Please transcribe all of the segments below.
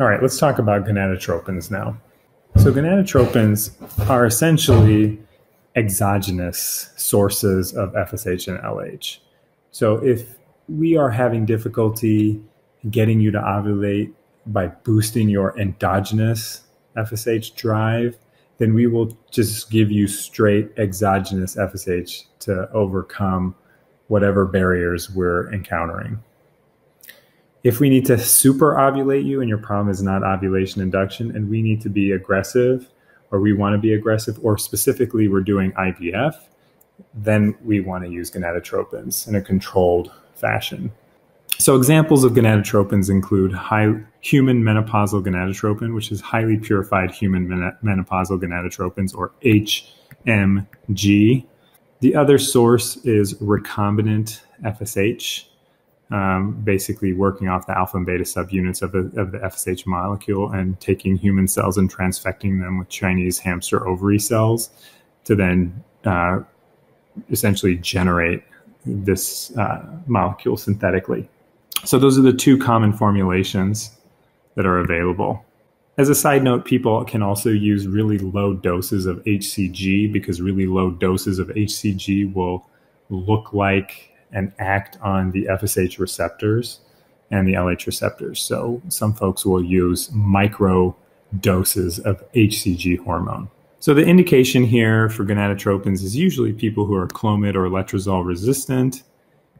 All right, let's talk about gonadotropins now. So, gonadotropins are essentially exogenous sources of FSH and LH. So, if we are having difficulty getting you to ovulate by boosting your endogenous FSH drive, then we will just give you straight exogenous FSH to overcome whatever barriers we're encountering. If we need to super ovulate you and your problem is not ovulation induction and we need to be aggressive or we want to be aggressive or specifically we're doing IVF, then we want to use gonadotropins in a controlled fashion. So examples of gonadotropins include high, human menopausal gonadotropin, which is highly purified human menopausal gonadotropins or HMG. The other source is recombinant FSH, um, basically working off the alpha and beta subunits of, a, of the FSH molecule and taking human cells and transfecting them with Chinese hamster ovary cells to then uh, essentially generate this uh, molecule synthetically. So those are the two common formulations that are available. As a side note, people can also use really low doses of HCG because really low doses of HCG will look like and act on the FSH receptors and the LH receptors. So some folks will use micro doses of HCG hormone. So the indication here for gonadotropins is usually people who are Clomid or letrozole resistant,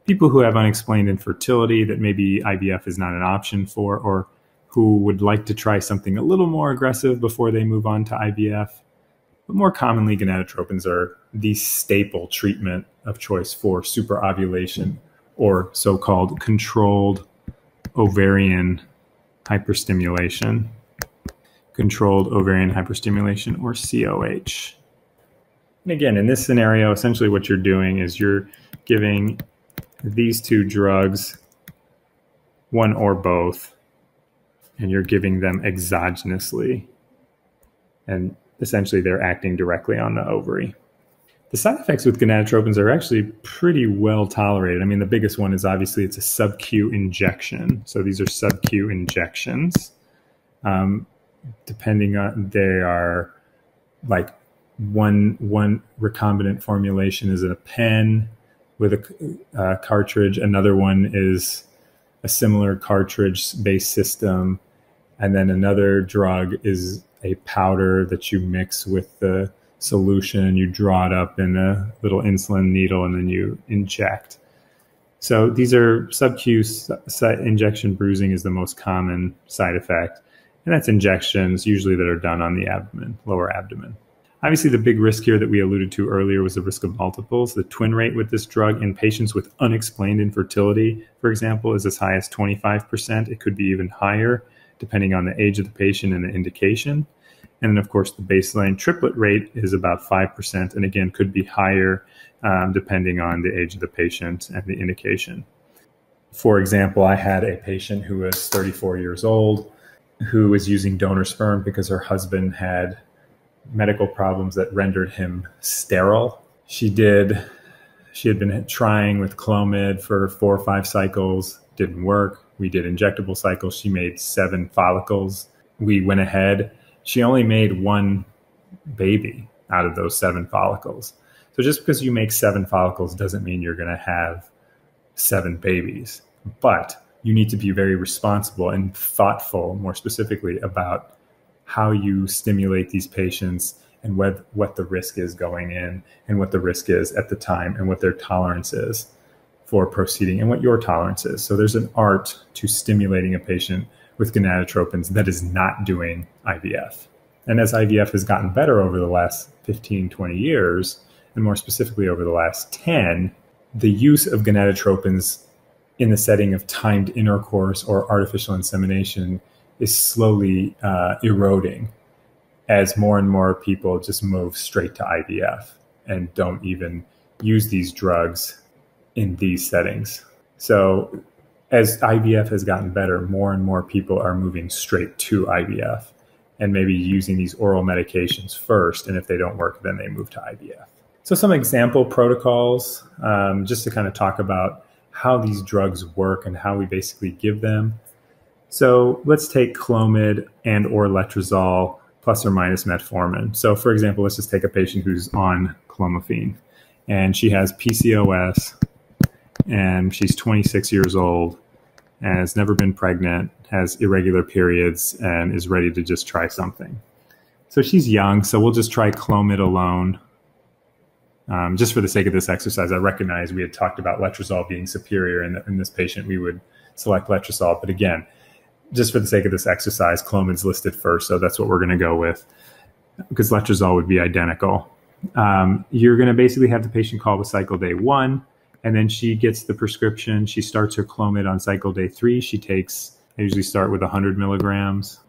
people who have unexplained infertility that maybe IVF is not an option for, or who would like to try something a little more aggressive before they move on to IVF. But more commonly, gonadotropins are the staple treatment of choice for superovulation or so called controlled ovarian hyperstimulation. Controlled ovarian hyperstimulation or COH. And again, in this scenario, essentially what you're doing is you're giving these two drugs, one or both, and you're giving them exogenously. And essentially, they're acting directly on the ovary. The side effects with gonadotropins are actually pretty well tolerated. I mean, the biggest one is obviously it's a sub-Q injection. So these are sub-Q injections. Um, depending on, they are like one one recombinant formulation is in a pen with a uh, cartridge. Another one is a similar cartridge-based system, and then another drug is a powder that you mix with the solution. You draw it up in a little insulin needle and then you inject. So these are sub-Q injection bruising is the most common side effect. And that's injections usually that are done on the abdomen, lower abdomen. Obviously, the big risk here that we alluded to earlier was the risk of multiples. The twin rate with this drug in patients with unexplained infertility, for example, is as high as 25%. It could be even higher depending on the age of the patient and the indication. And then, of course, the baseline triplet rate is about 5%, and again, could be higher um, depending on the age of the patient and the indication. For example, I had a patient who was 34 years old who was using donor sperm because her husband had medical problems that rendered him sterile. She did, she had been trying with Clomid for four or five cycles, didn't work. We did injectable cycles. She made seven follicles. We went ahead she only made one baby out of those seven follicles. So just because you make seven follicles doesn't mean you're going to have seven babies. But you need to be very responsible and thoughtful, more specifically, about how you stimulate these patients and what, what the risk is going in and what the risk is at the time and what their tolerance is for proceeding and what your tolerance is. So there's an art to stimulating a patient with gonadotropins that is not doing IVF. And as IVF has gotten better over the last 15, 20 years, and more specifically over the last 10, the use of gonadotropins in the setting of timed intercourse or artificial insemination is slowly uh, eroding as more and more people just move straight to IVF and don't even use these drugs in these settings. So as IVF has gotten better, more and more people are moving straight to IVF and maybe using these oral medications first. And if they don't work, then they move to IVF. So, some example protocols, um, just to kind of talk about how these drugs work and how we basically give them. So let's take Clomid and or letrozole plus or minus metformin. So for example, let's just take a patient who's on clomiphene and she has PCOS and she's 26 years old and has never been pregnant, has irregular periods, and is ready to just try something. So she's young, so we'll just try Clomid alone. Um, just for the sake of this exercise, I recognize we had talked about letrozole being superior in, the, in this patient. We would select letrozole, but again, just for the sake of this exercise, Clomid's listed first, so that's what we're going to go with because letrozole would be identical. Um, you're going to basically have the patient call with cycle day one and then she gets the prescription. She starts her Clomid on cycle day three. She takes, I usually start with 100 milligrams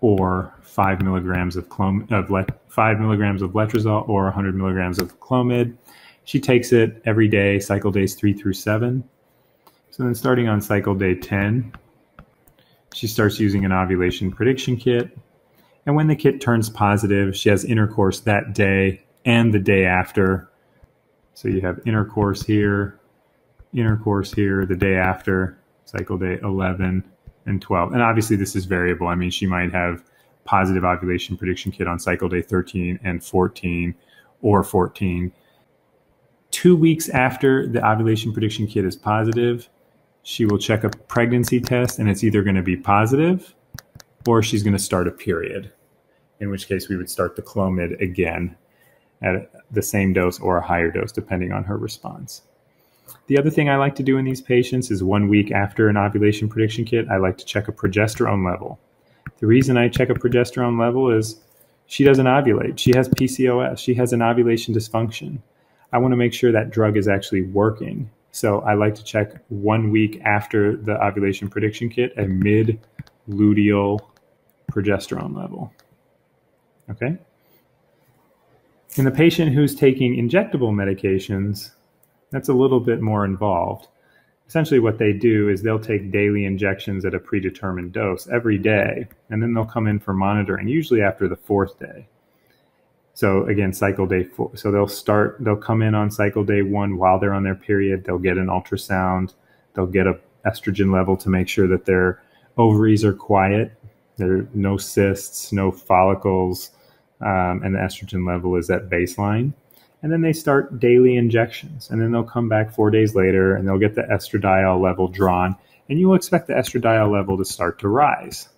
or five milligrams of Clom of let, five milligrams of letrozole or 100 milligrams of Clomid. She takes it every day, cycle days three through seven. So then, starting on cycle day 10, she starts using an ovulation prediction kit. And when the kit turns positive, she has intercourse that day and the day after so you have intercourse here, intercourse here, the day after, cycle day 11 and 12. And obviously, this is variable. I mean, she might have positive ovulation prediction kit on cycle day 13 and 14 or 14. Two weeks after the ovulation prediction kit is positive, she will check a pregnancy test and it's either going to be positive or she's going to start a period, in which case we would start the Clomid again at the same dose or a higher dose, depending on her response. The other thing I like to do in these patients is one week after an ovulation prediction kit, I like to check a progesterone level. The reason I check a progesterone level is she doesn't ovulate. She has PCOS. She has an ovulation dysfunction. I want to make sure that drug is actually working. So I like to check one week after the ovulation prediction kit a mid luteal progesterone level. Okay. In the patient who's taking injectable medications, that's a little bit more involved. Essentially, what they do is they'll take daily injections at a predetermined dose every day, and then they'll come in for monitoring, usually after the fourth day. So again, cycle day four. So they'll start, they'll come in on cycle day one while they're on their period. They'll get an ultrasound. They'll get a estrogen level to make sure that their ovaries are quiet. There are no cysts, no follicles, um, and the estrogen level is at baseline. And then they start daily injections. And then they'll come back four days later and they'll get the estradiol level drawn. And you will expect the estradiol level to start to rise.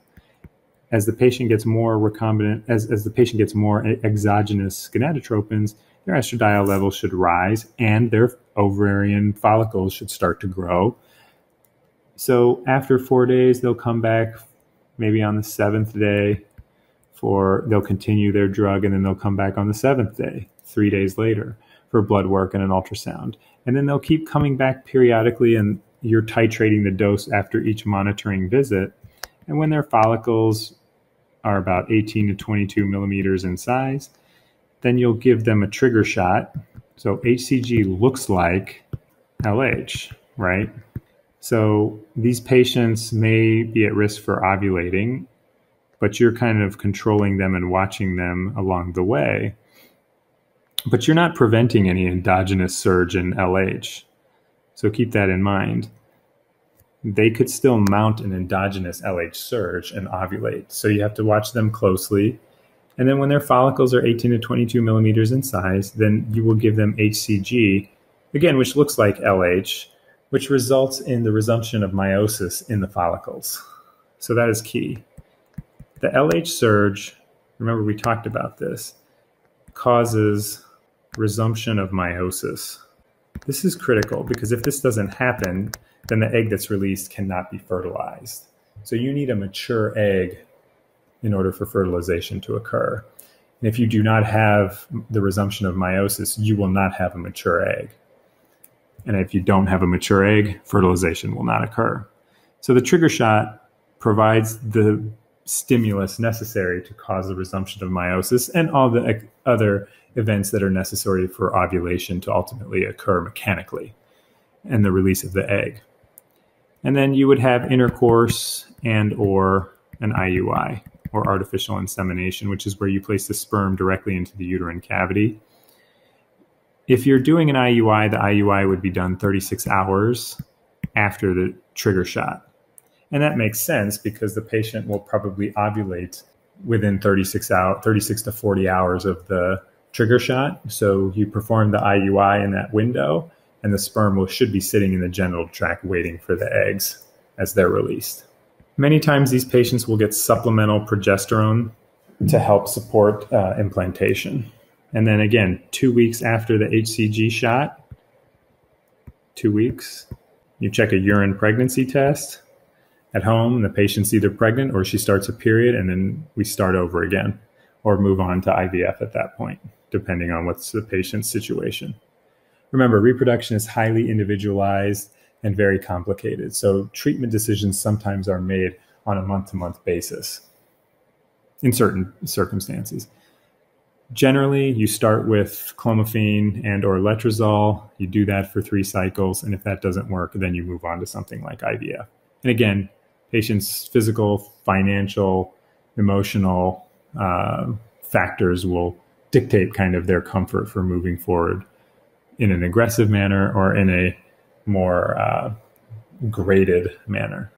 As the patient gets more recombinant, as, as the patient gets more exogenous gonadotropins, their estradiol level should rise and their ovarian follicles should start to grow. So after four days, they'll come back maybe on the seventh day for they'll continue their drug and then they'll come back on the seventh day, three days later, for blood work and an ultrasound. And then they'll keep coming back periodically and you're titrating the dose after each monitoring visit. And when their follicles are about 18 to 22 millimeters in size, then you'll give them a trigger shot. So HCG looks like LH, right? So these patients may be at risk for ovulating but you're kind of controlling them and watching them along the way. But you're not preventing any endogenous surge in LH. So keep that in mind. They could still mount an endogenous LH surge and ovulate. So you have to watch them closely. And then when their follicles are 18 to 22 millimeters in size, then you will give them HCG, again, which looks like LH, which results in the resumption of meiosis in the follicles. So that is key. The LH surge, remember we talked about this, causes resumption of meiosis. This is critical because if this doesn't happen, then the egg that's released cannot be fertilized. So you need a mature egg in order for fertilization to occur. And if you do not have the resumption of meiosis, you will not have a mature egg. And if you don't have a mature egg, fertilization will not occur. So the trigger shot provides the stimulus necessary to cause the resumption of meiosis and all the other events that are necessary for ovulation to ultimately occur mechanically and the release of the egg. And then you would have intercourse and or an IUI or artificial insemination, which is where you place the sperm directly into the uterine cavity. If you're doing an IUI, the IUI would be done 36 hours after the trigger shot. And that makes sense because the patient will probably ovulate within 36 out 36 to 40 hours of the trigger shot. So you perform the IUI in that window and the sperm will should be sitting in the genital tract waiting for the eggs as they're released. Many times these patients will get supplemental progesterone to help support uh, implantation. And then again, two weeks after the HCG shot, two weeks, you check a urine pregnancy test at home. The patient's either pregnant or she starts a period, and then we start over again or move on to IVF at that point, depending on what's the patient's situation. Remember, reproduction is highly individualized and very complicated. So treatment decisions sometimes are made on a month to month basis in certain circumstances. Generally, you start with clomiphene and or letrozole. You do that for three cycles, and if that doesn't work, then you move on to something like IVF. And again, patients' physical, financial, emotional uh, factors will dictate kind of their comfort for moving forward in an aggressive manner or in a more uh, graded manner.